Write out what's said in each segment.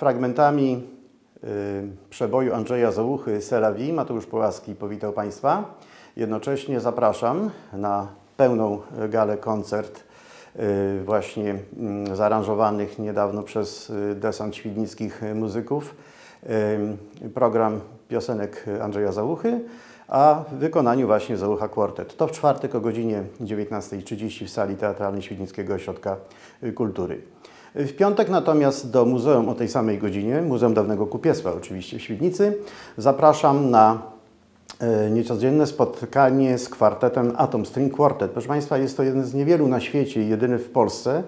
fragmentami y, przeboju Andrzeja Załuchy Selawi. Mateusz Połaski powitał Państwa. Jednocześnie zapraszam na pełną galę koncert y, właśnie mm, zaaranżowanych niedawno przez y, desant świdnickich muzyków. Program piosenek Andrzeja Załuchy, a w wykonaniu właśnie Załucha Quartet. To w czwartek o godzinie 19.30 w sali teatralnej Świdnickiego Ośrodka Kultury. W piątek natomiast do muzeum o tej samej godzinie, Muzeum Dawnego Kupiectwa oczywiście w Świdnicy, zapraszam na e, niecodzienne spotkanie z kwartetem Atom String Quartet. Proszę Państwa, jest to jeden z niewielu na świecie i jedyny w Polsce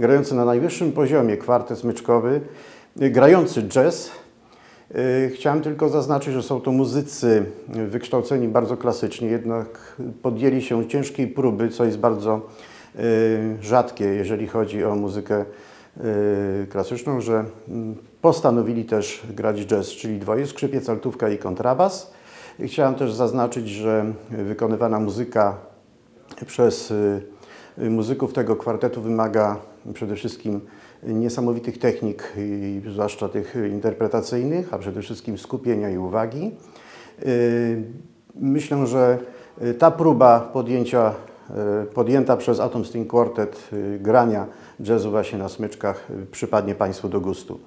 grający na najwyższym poziomie kwartet smyczkowy, e, grający jazz. E, Chciałem tylko zaznaczyć, że są to muzycy wykształceni bardzo klasycznie, jednak podjęli się ciężkiej próby, co jest bardzo rzadkie, jeżeli chodzi o muzykę klasyczną, że mm, postanowili też grać jazz, czyli dwoje skrzypiec, altówka i kontrabas. Chciałem też zaznaczyć, że wykonywana muzyka przez y, muzyków tego kwartetu wymaga przede wszystkim niesamowitych technik, zwłaszcza tych interpretacyjnych, a przede wszystkim skupienia i uwagi. Y, Myślę, że y, ta próba podjęcia, y, podjęta przez Atom String Quartet y, grania jazzu właśnie na smyczkach y, przypadnie Państwu do gustu.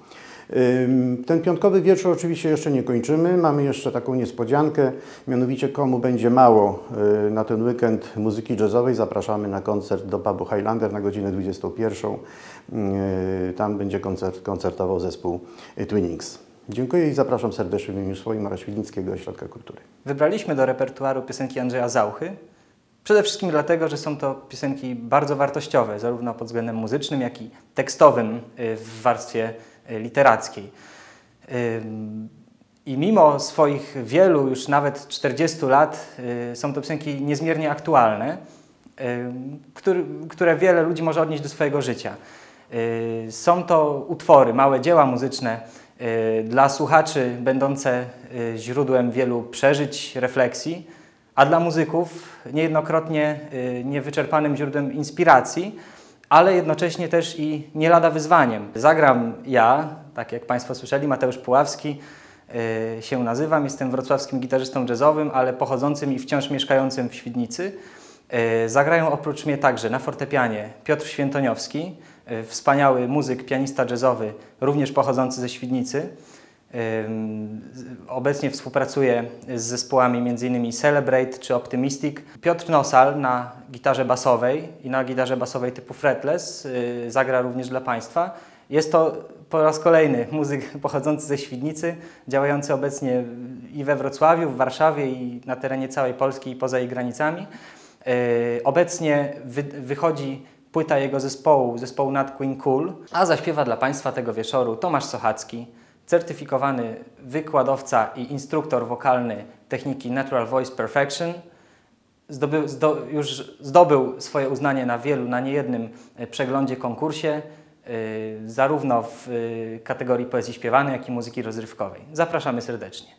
Ten piątkowy wieczór oczywiście jeszcze nie kończymy. Mamy jeszcze taką niespodziankę, mianowicie komu będzie mało y, na ten weekend muzyki jazzowej, zapraszamy na koncert do pubu Highlander na godzinę 21. Y, Tam będzie koncert, koncertował zespół Twinings. Dziękuję i zapraszam serdecznie w imieniu swoim oraz Świdnickiego Ośrodka Kultury. Wybraliśmy do repertuaru piosenki Andrzeja Zauchy. Przede wszystkim dlatego, że są to piosenki bardzo wartościowe, zarówno pod względem muzycznym, jak i tekstowym y, w warstwie y, literackiej. I mimo swoich wielu, już nawet 40 lat, y, są to piosenki niezmiernie aktualne, które wiele ludzi może odnieść do swojego życia. Są to utwory, małe dzieła muzyczne dla słuchaczy, będące źródłem wielu przeżyć, refleksji, a dla muzyków niejednokrotnie y, niewyczerpanym źródłem inspiracji, ale jednocześnie też i nie lada wyzwaniem. Zagram ja, tak jak Państwo słyszeli, Mateusz Puławski y, się nazywam, jestem wrocławskim gitarzystą jazzowym, ale pochodzącym i wciąż mieszkającym w Świdnicy. Y, Zagrają oprócz mnie także na fortepianie Piotr Świętoniowski, wspaniały muzyk, pianista jazzowy, również pochodzący ze Świdnicy. Obecnie współpracuje z zespołami m.in. Celebrate czy Optimistic. Piotr Nosal na gitarze basowej i na gitarze basowej typu fretless y, zagra również dla Państwa. Jest to po raz kolejny muzyk pochodzący ze Świdnicy, działający obecnie i we Wrocławiu, w Warszawie i na terenie całej Polski i poza jej granicami. Y, Obecnie wy, wychodzi płyta jego zespołu, zespołu Nat Queen Cool, a zaśpiewa dla Państwa tego wieczoru Tomasz Sochacki, certyfikowany wykładowca i instruktor wokalny techniki Natural Voice Perfection. Zdobył, zdo, już zdobył swoje uznanie na wielu, na niejednym e, przeglądzie, konkursie, y, zarówno w y, kategorii poezji śpiewanej, jak i muzyki rozrywkowej. Zapraszamy serdecznie.